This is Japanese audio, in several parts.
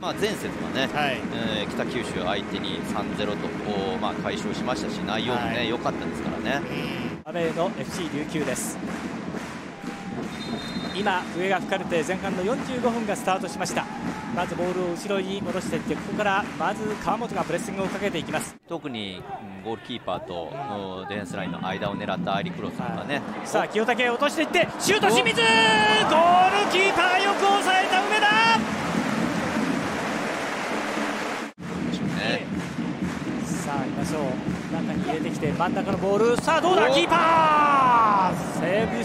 まあ、前節はね、はい、えー、北九州相手に3-0とこう、まあ、解消しましたし内容もね良、はい、かったですからね。アウェーの FC 琉球です。今笛が吹かれて前半の45分がスタートしました。まずボールを後ろに戻していってここからまず川本がプレッシングをかけていきます。特に、うん、ゴールキーパーと、うん、ディフェンスラインの間を狙ったアイリクロスとかね、はい、さあ清武落としていってシュート清水ゴールキーパーよく抑えた梅田さあいましょう中に入れてきて真ん中のボール。さあどうだ？キーパーセー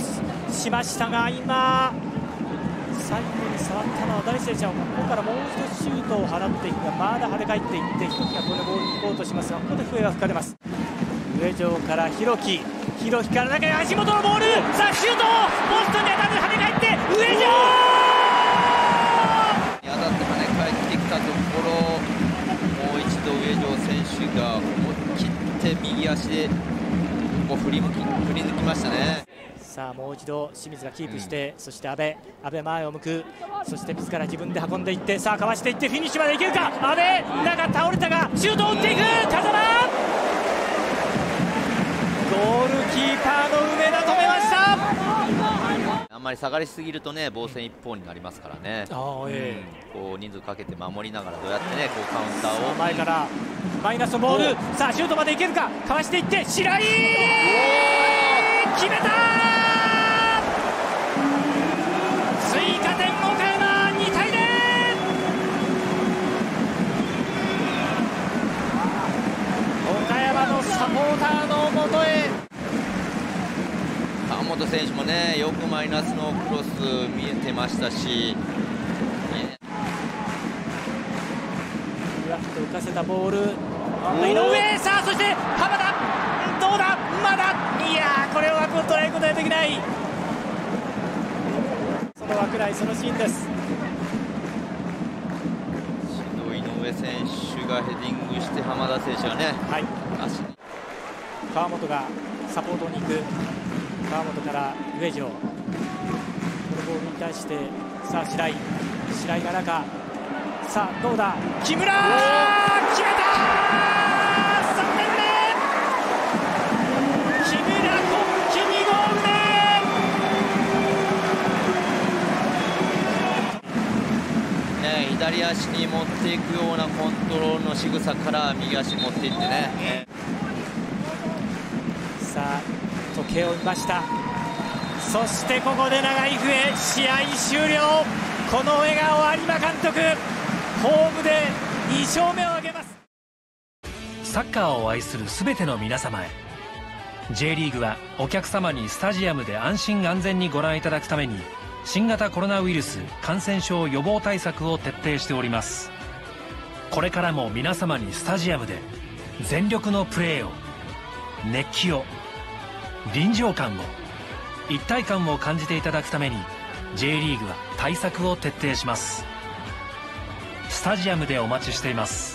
ブしましたが今最後に触ったのは大勢ちゃんここからもう一つシュートを放っていくがまだ跳ね返っていって一つがこのボールに行こうとしますがここで笛が吹かれます。上上から弘樹弘樹から中に足元のボール。さあシュートポストに当たる。跳ね返って上上に当たって跳ね返ってきたところもう一度上上選手が思い切って右足でここ振り向き振り抜きましたね。さあもう一度清水がキープして、うん、そして阿部。阿部前を向く。そして自ら自分で運んでいってさあかわしていってフィニッシュまでいけるか。阿部中倒れたがシュートを打っていく。風間ゴールキーパーの梅田止めました。あんまり下がりすぎるとね防戦一方になりますからね、あえー、こう人数かけて守りながらどうやってねこうカウンターを。前からマイナスのボール。さあシュートまでいけるか？かわしていって白井!決めた本選手もねよくマイナスのクロス見えてましたし、ふわっと浮かせたボール井上さあそして浜田。どうだ？まだ？いやこれは捉えることができない。その枠内そのシーンです。井上選手がヘディングして浜田選手がね、はい、足川本がサポートに行く。川本から上条。このボールに対してさあ白井。白井が中。さあどうだ？木村！決めたね左足に持っていくようなコントロールの仕草から右足持っていってね。さあ時計を見ました。そしてここで長い笛試合終了。この笑顔有馬監督。ホームで2勝目を挙げます。サッカーを愛する全ての皆様へ。J リーグはお客様にスタジアムで安心安全にご覧いただくために新型コロナウイルス感染症予防対策を徹底しております。これからも皆様にスタジアムで全力のプレーを熱気を臨場感を一体感を感じていただくために J リーグは対策を徹底します。スタジアムでお待ちしています。